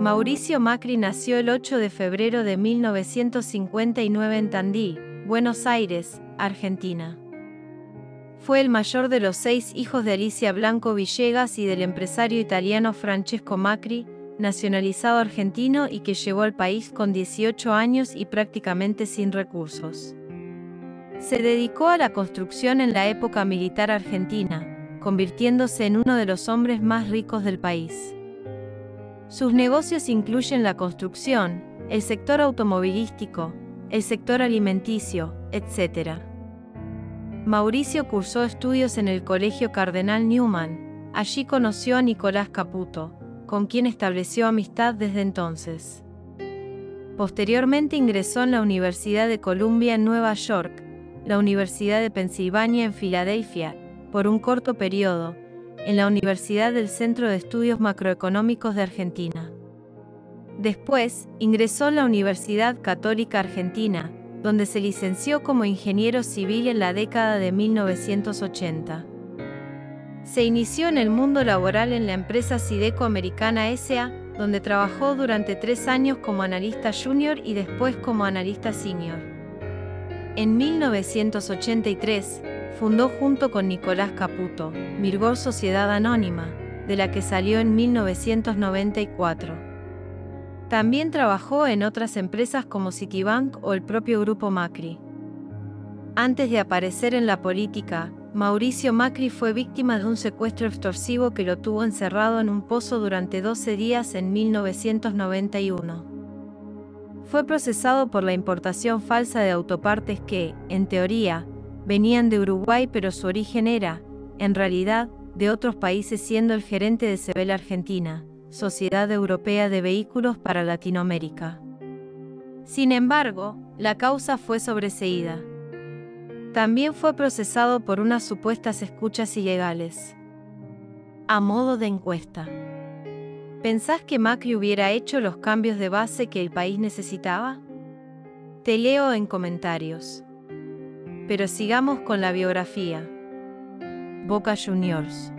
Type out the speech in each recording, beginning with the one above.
Mauricio Macri nació el 8 de febrero de 1959 en Tandil, Buenos Aires, Argentina. Fue el mayor de los seis hijos de Alicia Blanco Villegas y del empresario italiano Francesco Macri, nacionalizado argentino y que llegó al país con 18 años y prácticamente sin recursos. Se dedicó a la construcción en la época militar argentina, convirtiéndose en uno de los hombres más ricos del país. Sus negocios incluyen la construcción, el sector automovilístico, el sector alimenticio, etc. Mauricio cursó estudios en el Colegio Cardenal Newman. Allí conoció a Nicolás Caputo, con quien estableció amistad desde entonces. Posteriormente ingresó en la Universidad de Columbia en Nueva York, la Universidad de Pensilvania en Filadelfia, por un corto periodo, en la Universidad del Centro de Estudios Macroeconómicos de Argentina. Después, ingresó en la Universidad Católica Argentina, donde se licenció como ingeniero civil en la década de 1980. Se inició en el mundo laboral en la empresa Sideco Americana SA, donde trabajó durante tres años como analista junior y después como analista senior. En 1983, fundó junto con Nicolás Caputo, Mirgor Sociedad Anónima, de la que salió en 1994. También trabajó en otras empresas como Citibank o el propio Grupo Macri. Antes de aparecer en la política, Mauricio Macri fue víctima de un secuestro extorsivo que lo tuvo encerrado en un pozo durante 12 días en 1991. Fue procesado por la importación falsa de autopartes que, en teoría, Venían de Uruguay pero su origen era, en realidad, de otros países siendo el gerente de Sebel Argentina, Sociedad Europea de Vehículos para Latinoamérica. Sin embargo, la causa fue sobreseída. También fue procesado por unas supuestas escuchas ilegales. A modo de encuesta. ¿Pensás que Macri hubiera hecho los cambios de base que el país necesitaba? Te leo en comentarios. Pero sigamos con la biografía. Boca Juniors.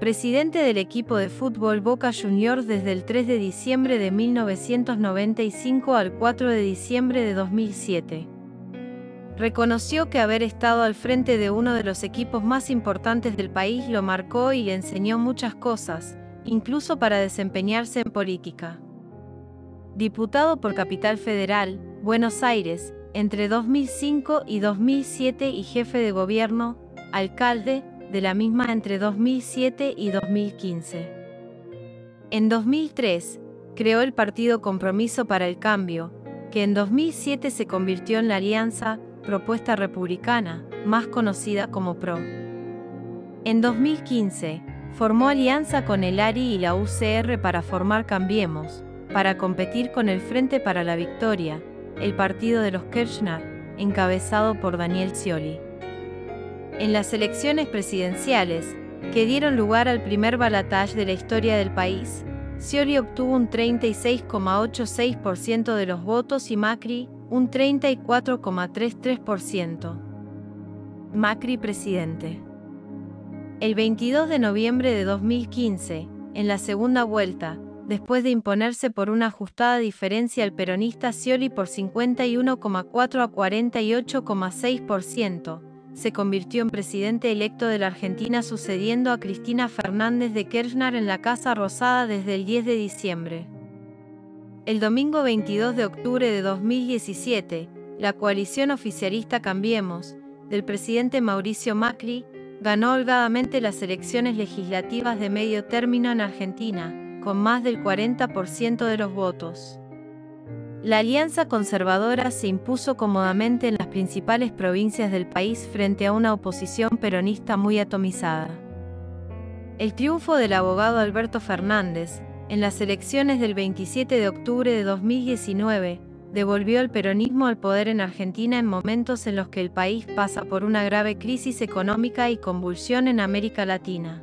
Presidente del equipo de fútbol Boca Juniors desde el 3 de diciembre de 1995 al 4 de diciembre de 2007. Reconoció que haber estado al frente de uno de los equipos más importantes del país lo marcó y le enseñó muchas cosas, incluso para desempeñarse en política. Diputado por Capital Federal, Buenos Aires, entre 2005 y 2007 y jefe de gobierno, alcalde, de la misma entre 2007 y 2015. En 2003, creó el partido Compromiso para el Cambio, que en 2007 se convirtió en la Alianza Propuesta Republicana, más conocida como PRO. En 2015, formó alianza con el ARI y la UCR para formar Cambiemos, para competir con el Frente para la Victoria, el partido de los Kirchner, encabezado por Daniel Scioli. En las elecciones presidenciales, que dieron lugar al primer balotaje de la historia del país, Scioli obtuvo un 36,86% de los votos y Macri un 34,33%. Macri presidente. El 22 de noviembre de 2015, en la segunda vuelta, después de imponerse por una ajustada diferencia al peronista Scioli por 51,4 a 48,6%, se convirtió en presidente electo de la Argentina sucediendo a Cristina Fernández de Kirchner en la Casa Rosada desde el 10 de diciembre. El domingo 22 de octubre de 2017, la coalición oficialista Cambiemos, del presidente Mauricio Macri, ganó holgadamente las elecciones legislativas de medio término en Argentina, con más del 40% de los votos. La alianza conservadora se impuso cómodamente en las principales provincias del país frente a una oposición peronista muy atomizada. El triunfo del abogado Alberto Fernández, en las elecciones del 27 de octubre de 2019, devolvió el peronismo al poder en Argentina en momentos en los que el país pasa por una grave crisis económica y convulsión en América Latina.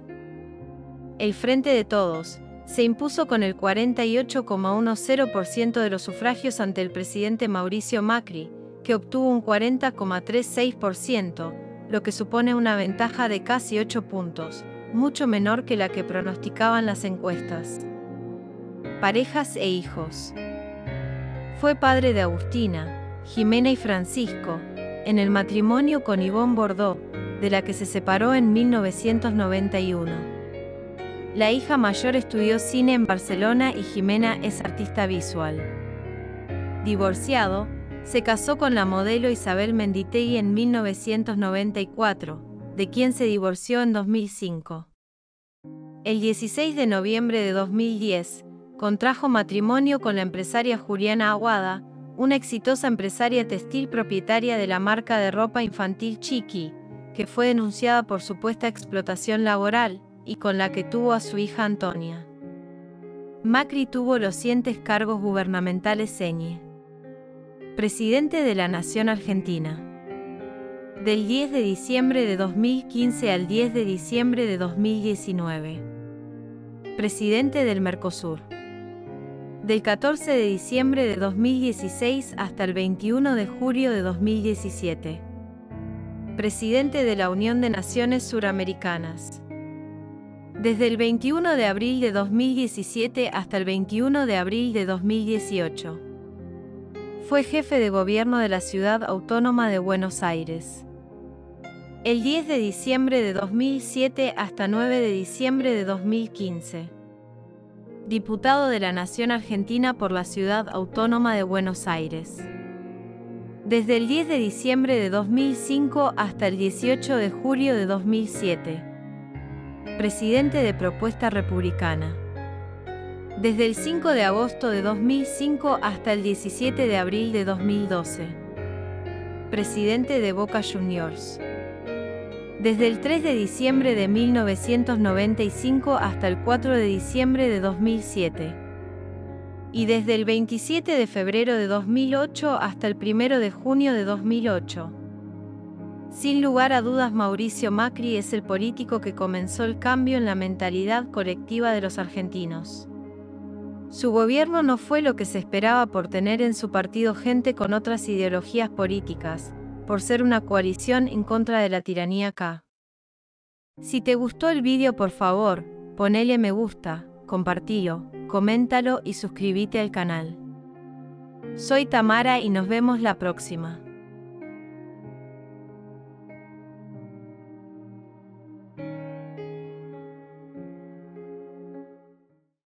El Frente de Todos, se impuso con el 48,10% de los sufragios ante el presidente Mauricio Macri, que obtuvo un 40,36%, lo que supone una ventaja de casi 8 puntos, mucho menor que la que pronosticaban las encuestas. parejas e hijos. Fue padre de Agustina, Jimena y Francisco, en el matrimonio con Yvonne Bordeaux, de la que se separó en 1991. La hija mayor estudió cine en Barcelona y Jimena es artista visual. Divorciado, se casó con la modelo Isabel Menditegui en 1994, de quien se divorció en 2005. El 16 de noviembre de 2010, contrajo matrimonio con la empresaria Juliana Aguada, una exitosa empresaria textil propietaria de la marca de ropa infantil Chiqui, que fue denunciada por supuesta explotación laboral y con la que tuvo a su hija Antonia. Macri tuvo los siguientes cargos gubernamentales señe. Presidente de la Nación Argentina. Del 10 de diciembre de 2015 al 10 de diciembre de 2019. Presidente del Mercosur del 14 de diciembre de 2016 hasta el 21 de julio de 2017. Presidente de la Unión de Naciones Suramericanas. Desde el 21 de abril de 2017 hasta el 21 de abril de 2018. Fue jefe de gobierno de la Ciudad Autónoma de Buenos Aires. El 10 de diciembre de 2007 hasta 9 de diciembre de 2015 diputado de la Nación Argentina por la Ciudad Autónoma de Buenos Aires. Desde el 10 de diciembre de 2005 hasta el 18 de julio de 2007. Presidente de Propuesta Republicana. Desde el 5 de agosto de 2005 hasta el 17 de abril de 2012. Presidente de Boca Juniors desde el 3 de diciembre de 1995 hasta el 4 de diciembre de 2007. Y desde el 27 de febrero de 2008 hasta el 1 de junio de 2008. Sin lugar a dudas, Mauricio Macri es el político que comenzó el cambio en la mentalidad colectiva de los argentinos. Su gobierno no fue lo que se esperaba por tener en su partido gente con otras ideologías políticas, por ser una coalición en contra de la tiranía K. Si te gustó el vídeo por favor, ponele me gusta, compartilo, coméntalo y suscríbete al canal. Soy Tamara y nos vemos la próxima.